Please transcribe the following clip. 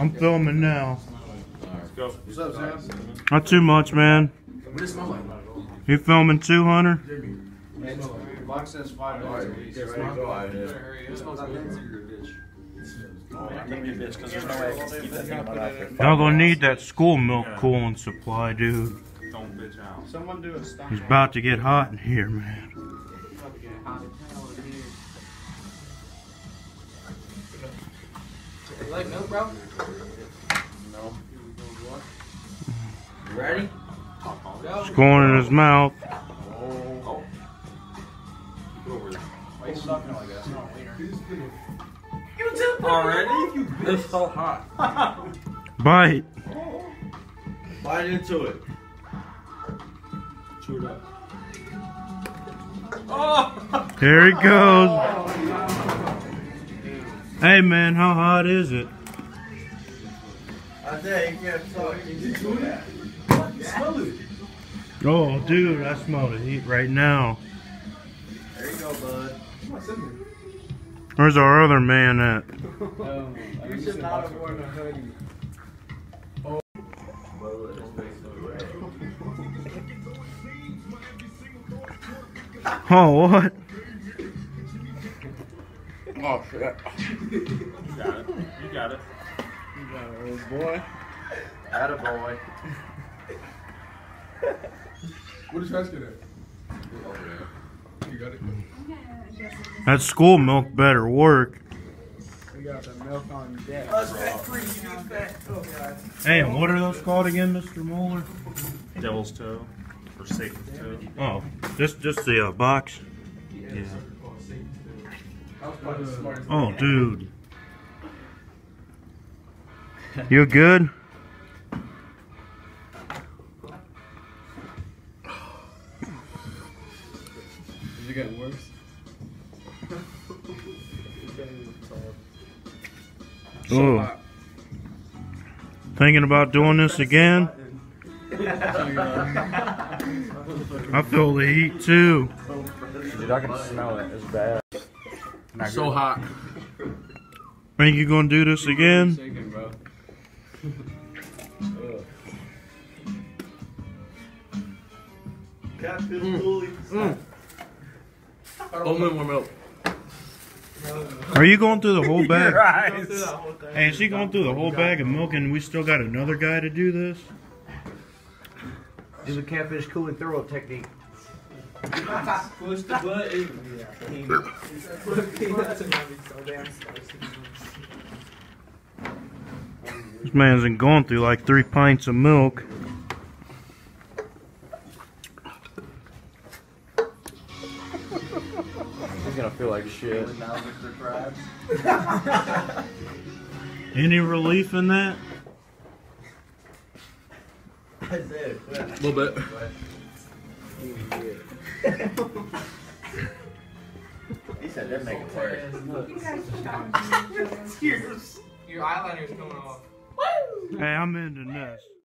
I'm filming now. Let's go. What's up, Sam? Not too much, man. What does it smell like? You filming too, Hunter? The box says five dollars. It smells good. Y'all gonna need that school milk cooling supply, dude. Don't bitch out. Someone do a stop. It's about to get hot in here, man. You like milk, bro? No. You ready? It's going in his mouth. Oh. Why are you sucking like that? No, Already? It's so hot. Bite. Bite into it. Chew it up. Oh. There he goes. Oh. Hey, man, how hot is it? I tell you, can't talk. You do that. Smell it. Oh, dude, I smell the heat right now. There you go, bud. Where's our other man at? You should not have worn a hoodie. Oh, what? Oh, shit. You got it. You got it. boy. Attaboy. What is trash can at? You got it? That school milk better work. We got the milk on deck. Hey, what are those called again, Mr. Moeller? Devil's toe. Or Satan's toe. Oh, just just the uh, box. Yeah. Oh, dude. You good? Is it getting worse? Ooh. Thinking about doing this again? I feel the heat too. Dude, I can smell it. It's bad. So hot. Think you gonna do this again? Shaking, bro. Only mm. mm. more milk. Are you going through the whole bag? eyes. Hey, is he going through the whole bag of milk and we still got another guy to do this? Do the catfish cooling throw up technique. Push the button. This man's been going through like three pints of milk. He's gonna feel like shit. Any relief in that? A little bit. He said that make it worse. Your eyeliner's coming off. Hey, I'm in the this.